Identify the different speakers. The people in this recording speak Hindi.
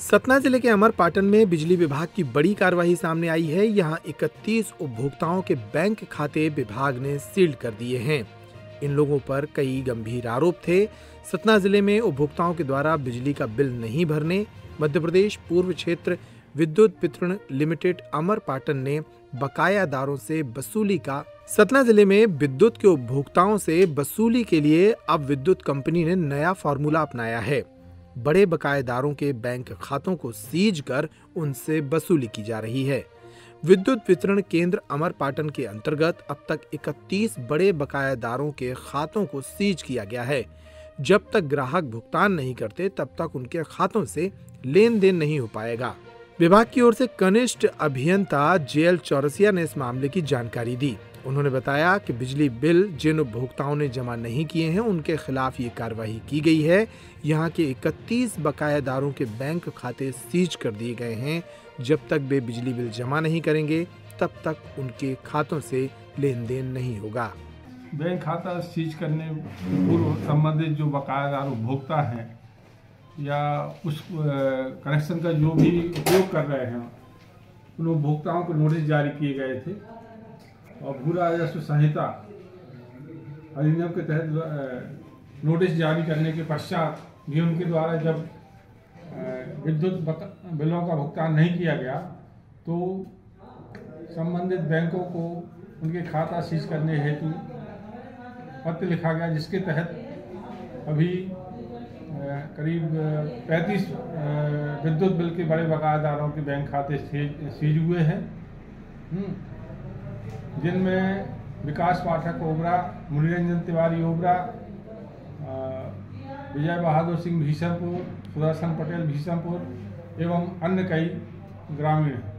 Speaker 1: सतना ज़िले के अमरपाटन में बिजली विभाग की बड़ी कार्रवाई सामने आई है। यहाँ 31 उपभोक्ताओं के बैंक खाते विभाग ने सील कर दिए हैं। इन लोगों पर कई गंभीर आरोप थे। सतना ज़िले में उपभोक्ताओं के द्वारा बिजली का बिल नहीं भरने, मध्य प्रदेश पूर्व क्षेत्र विद्युत वितरण लिमिटेड अमरपाटन ने बकायादारों से वसूली का सतना ज़िले में विद्युत के उपभोक्ताओं से वसूली के लिए अब विद्युत कंपनी ने नया फॉर्मूला अपनाया है। बड़े बकायेदारों के बैंक खातों को सीज कर उनसे वसूली की जा रही है। विद्युत वितरण केंद्र अमरपाटन के अंतर्गत अब तक 31 बड़े बकायेदारों के खातों को सीज किया गया है। जब तक ग्राहक भुगतान नहीं करते, तब तक उनके खातों से लेन देन नहीं हो पाएगा। विभाग की ओर से कनिष्ठ अभियंता जेएल चौरसिया ने इस मामले की जानकारी दी। उन्होंने बताया कि बिजली बिल जिन उपभोक्ताओं ने जमा नहीं किए हैं, उनके खिलाफ ये कार्रवाई की गई है। यहाँ के 31 बकायादारों के बैंक खाते सीज कर दिए गए हैं। जब तक वे बिजली बिल जमा नहीं करेंगे, तब तक उनके खातों से लेन देन नहीं होगा।
Speaker 2: बैंक खाता सीज करने पूर्व संबंधित जो बकायादार उपभोक्ता हैं या उस कनेक्शन का जो भी उपयोग कर रहे हैं, उन उपभोक्ताओं को नोटिस जारी किए गए थे। और भू राजस्व संहिता अधिनियम के तहत नोटिस जारी करने के पश्चात भी उनके द्वारा जब विद्युत बिलों का भुगतान नहीं किया गया तो संबंधित बैंकों को उनके खाता सीज करने हेतु पत्र लिखा गया, जिसके तहत अभी करीब 35 विद्युत बिल के बड़े बकायादारों के बैंक खाते सीज हुए हैं हम्म। जिनमें विकास पाठक ओबरा, मुनिरंजन तिवारी ओबरा विजय बहादुर सिंह भीषमपुर सुदर्शन पटेल भीषमपुर एवं अन्य कई ग्रामीण हैं।